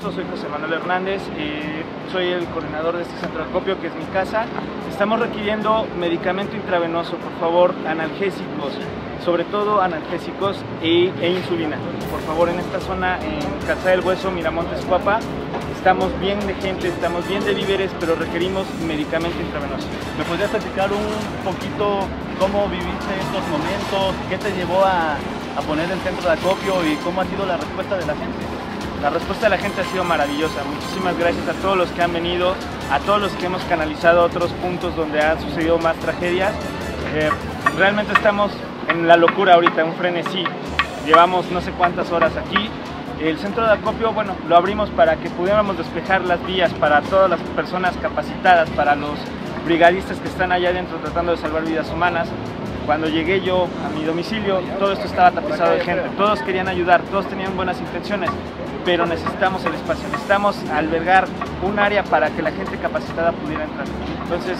gusto, soy José Manuel Hernández, eh, soy el coordinador de este centro de acopio que es mi casa. Estamos requiriendo medicamento intravenoso, por favor, analgésicos, sobre todo analgésicos e, e insulina. Por favor, en esta zona, en Calzada del Hueso, Miramontes, Cuapa, estamos bien de gente, estamos bien de víveres, pero requerimos medicamento intravenoso. ¿Me podrías platicar un poquito cómo viviste estos momentos? ¿Qué te llevó a, a poner el centro de acopio y cómo ha sido la respuesta de la gente? La respuesta de la gente ha sido maravillosa. Muchísimas gracias a todos los que han venido, a todos los que hemos canalizado otros puntos donde han sucedido más tragedias. Eh, realmente estamos en la locura ahorita, un frenesí. Llevamos no sé cuántas horas aquí. El centro de acopio, bueno, lo abrimos para que pudiéramos despejar las vías para todas las personas capacitadas, para los brigadistas que están allá adentro tratando de salvar vidas humanas. Cuando llegué yo a mi domicilio, todo esto estaba tapizado de gente, todos querían ayudar, todos tenían buenas intenciones, pero necesitamos el espacio, necesitamos albergar un área para que la gente capacitada pudiera entrar. Entonces,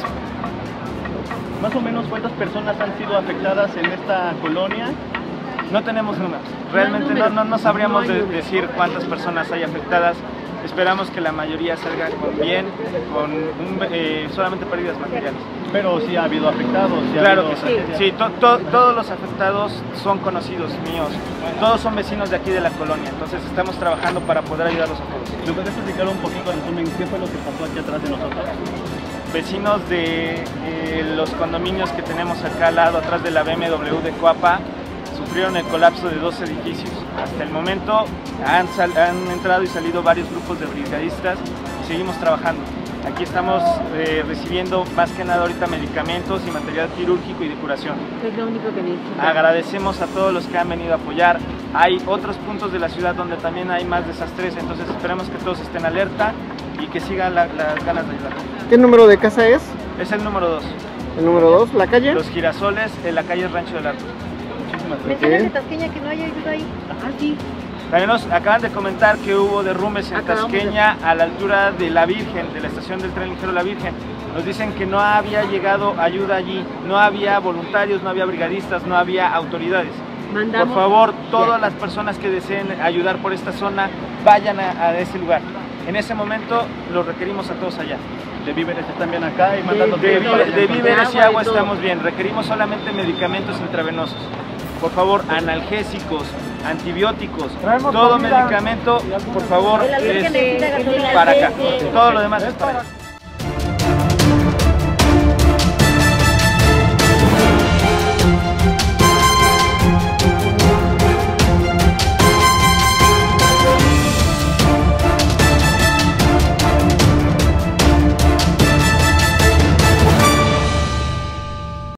más o menos cuántas personas han sido afectadas en esta colonia. No tenemos números, realmente no, no, no sabríamos de decir cuántas personas hay afectadas. Esperamos que la mayoría salga con bien, con un, eh, solamente pérdidas materiales. Pero sí ha habido afectados. Sí ha claro habido que sí, sí to, to, todos los afectados son conocidos míos, todos son vecinos de aquí de la colonia, entonces estamos trabajando para poder ayudarlos a todos. ¿Me puedes explicar un poquito en resumen qué fue lo que pasó aquí atrás de nosotros? Vecinos de eh, los condominios que tenemos acá al lado, atrás de la BMW de Coapa, sufrieron el colapso de dos edificios. Hasta el momento han, sal, han entrado y salido varios grupos de brigadistas y seguimos trabajando. Aquí estamos eh, recibiendo más que nada ahorita medicamentos y material quirúrgico y de curación. Es lo único que necesito. Agradecemos a todos los que han venido a apoyar. Hay otros puntos de la ciudad donde también hay más desastres, entonces esperemos que todos estén alerta y que sigan la- las ganas de ayudar. ¿Qué número de casa es? Es el número 2, El número 2, la calle. Los Girasoles, en la calle Rancho del Arco. Mencionas de Tasqueña que no hay ayuda ahí. Ah, sí. También nos acaban de comentar que hubo derrumbes en Acabamos de- Tasqueña a la altura de la Virgen, de la estación del tren ligero La Virgen. Nos dicen que no había llegado ayuda allí, no había voluntarios, no había brigadistas, no había autoridades. Mandamos. Por favor, todas las personas que deseen ayudar por esta zona, vayan a, a ese lugar. En ese momento los requerimos a todos allá. De víveres están bien acá y mandando De, de nos víveres y agua estamos bien, requerimos solamente medicamentos intravenosos. Por favor, analgésicos, antibióticos, todo medicamento, por favor, es para acá. Todo lo demás es para acá.